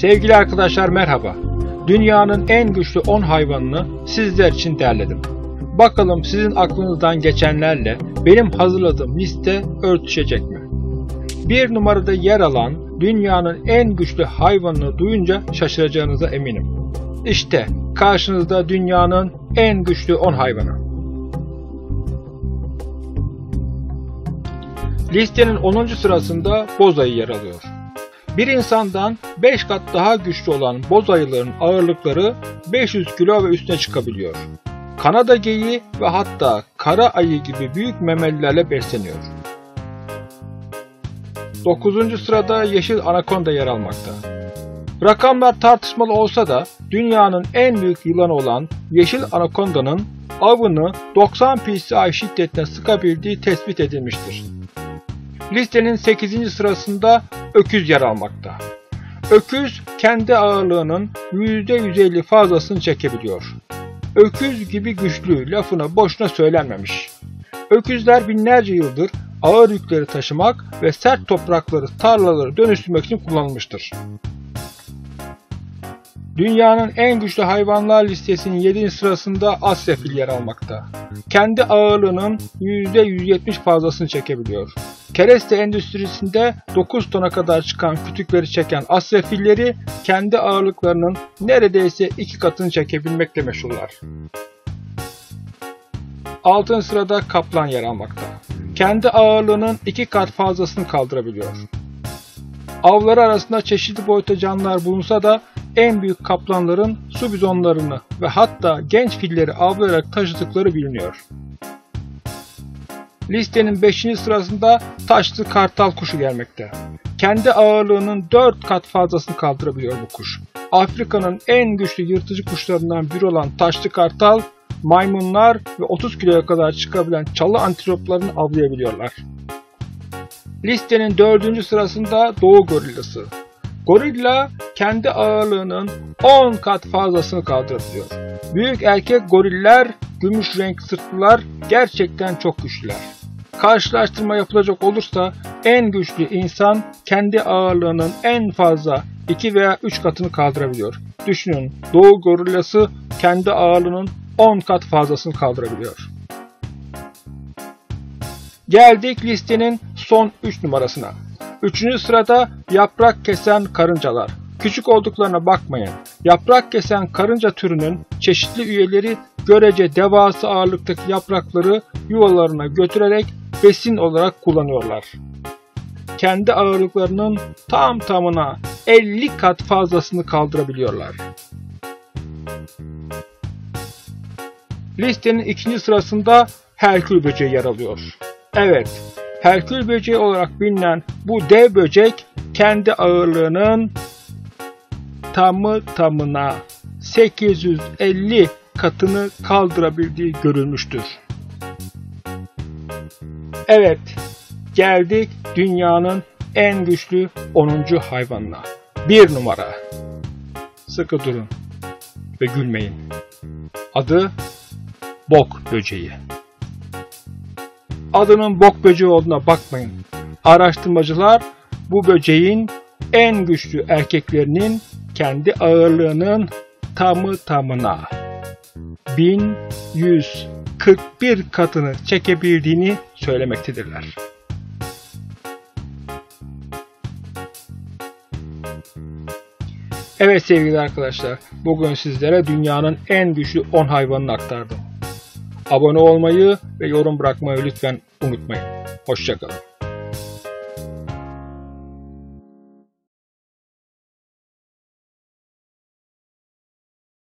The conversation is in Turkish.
Sevgili arkadaşlar merhaba. Dünyanın en güçlü 10 hayvanını sizler için derledim. Bakalım sizin aklınızdan geçenlerle benim hazırladığım liste örtüşecek mi? Bir numarada yer alan dünyanın en güçlü hayvanını duyunca şaşıracağınıza eminim. İşte karşınızda dünyanın en güçlü 10 hayvanı. Listenin 10. sırasında boz ayı yer alıyor. Bir insandan 5 kat daha güçlü olan boz ayıların ağırlıkları 500 kilo ve üstüne çıkabiliyor. Kanada geyiği ve hatta kara ayı gibi büyük memelilerle besleniyor. 9. sırada yeşil anakonda yer almakta. Rakamlar tartışmalı olsa da dünyanın en büyük yılanı olan yeşil anakondanın avını 90 psi şiddetine sıkabildiği tespit edilmiştir. Listenin 8. sırasında öküz yer almakta. Öküz kendi ağırlığının %150 fazlasını çekebiliyor. Öküz gibi güçlü lafına boşuna söylenmemiş. Öküzler binlerce yıldır ağır yükleri taşımak ve sert toprakları, tarlaları dönüştürmek için kullanılmıştır. Dünyanın en güçlü hayvanlar listesinin 7. sırasında Asya fil yer almakta. Kendi ağırlığının %170 fazlasını çekebiliyor. Kereste endüstrisinde 9 tona kadar çıkan kütükleri çeken Asya filleri kendi ağırlıklarının neredeyse iki katını çekebilmekle meşhurlar. Altın sırada kaplan yer almakta. Kendi ağırlığının iki kat fazlasını kaldırabiliyor. Avları arasında çeşitli boyutta canlılar bulunsa da en büyük kaplanların su bizonlarını ve hatta genç filleri avlayarak taşıdıkları biliniyor. Listenin 5. sırasında taşlı kartal kuşu gelmekte. Kendi ağırlığının 4 kat fazlasını kaldırabiliyor bu kuş. Afrika'nın en güçlü yırtıcı kuşlarından biri olan taşlı kartal, maymunlar ve 30 kiloya kadar çıkabilen çalı antiloplarını avlayabiliyorlar. Listenin 4. sırasında doğu gorillası. Gorilla kendi ağırlığının 10 kat fazlasını kaldırabiliyor. Büyük erkek goriller, gümüş renk sırtlılar gerçekten çok güçlüler. Karşılaştırma yapılacak olursa en güçlü insan kendi ağırlığının en fazla 2 veya 3 katını kaldırabiliyor. Düşünün doğu gorillası kendi ağırlığının 10 kat fazlasını kaldırabiliyor. Geldik listenin son 3 numarasına. Üçüncü sırada yaprak kesen karıncalar. Küçük olduklarına bakmayın. Yaprak kesen karınca türünün çeşitli üyeleri görece devası ağırlıktaki yaprakları yuvalarına götürerek besin olarak kullanıyorlar. Kendi ağırlıklarının tam tamına 50 kat fazlasını kaldırabiliyorlar. Listenin ikinci sırasında Herkül böceği yer alıyor. Evet, Herkül böceği olarak bilinen bu dev böcek kendi ağırlığının tamı tamına 850 katını kaldırabildiği görülmüştür. Evet, geldik dünyanın en güçlü 10. hayvanına. Bir numara. Sıkı durun ve gülmeyin. Adı bok böceği. Adının bok böceği olduğuna bakmayın. Araştırmacılar bu böceğin en güçlü erkeklerinin kendi ağırlığının tamı tamına 1141 katını çekebildiğini söylemektedirler. Evet sevgili arkadaşlar, bugün sizlere dünyanın en güçlü 10 hayvanını aktardım. Abone olmayı ve yorum bırakmayı lütfen unutmayın. Hoşçakalın.